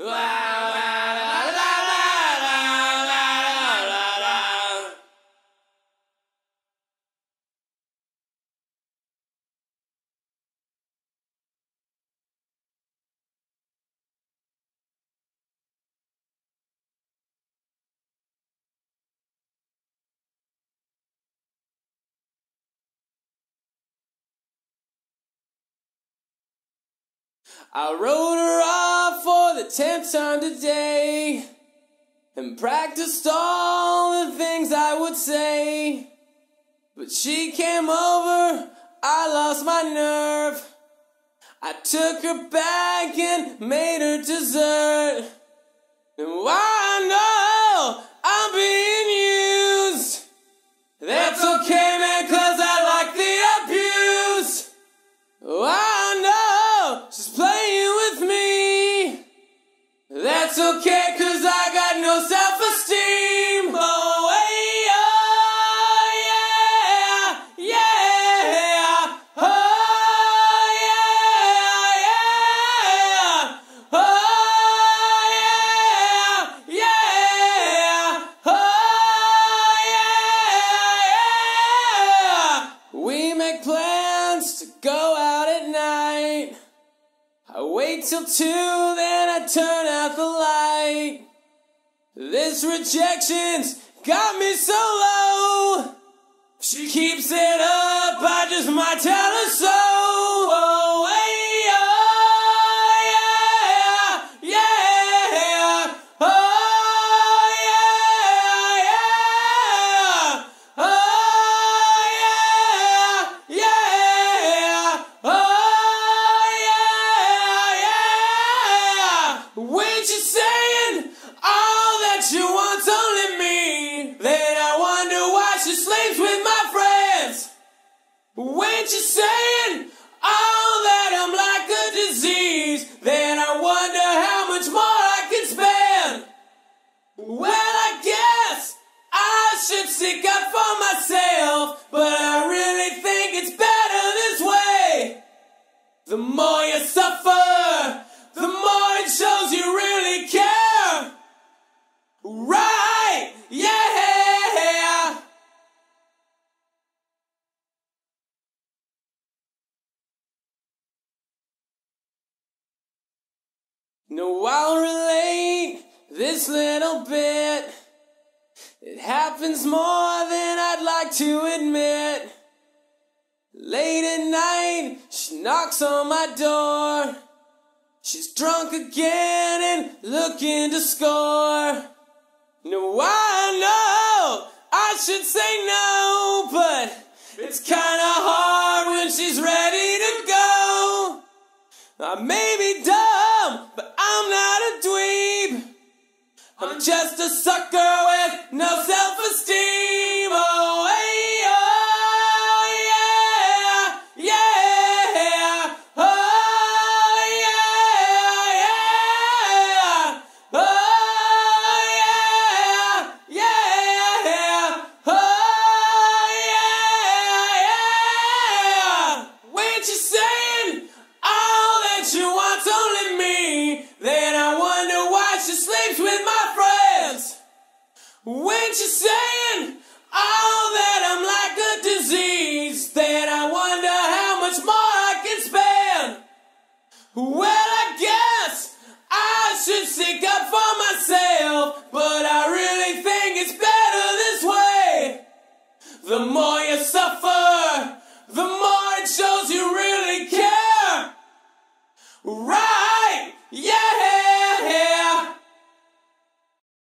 Ah! I wrote her off for the tenth time today and practiced all the things I would say. But she came over, I lost my nerve. I took her back and made her dessert. And I know I wait till two, then I turn out the light. This rejection's got me so low. All that she wants only me, then I wonder why she sleeps with my friends. When she's saying all that I'm like a disease, then I wonder how much more I can spend. Well, I guess I should seek out for myself, but I really think it's better this way. The more No, I'll relate this little bit. It happens more than I'd like to admit. Late at night, she knocks on my door. She's drunk again and looking to score. No, I know I should say no, but it's kinda hard when she's ready to go. I may be dumb, but I'm not a dweeb. I'm just a sucker with no self-esteem. She sleeps with my friends. When she's saying all that I'm like a disease, then I wonder how much more I can spend. Well,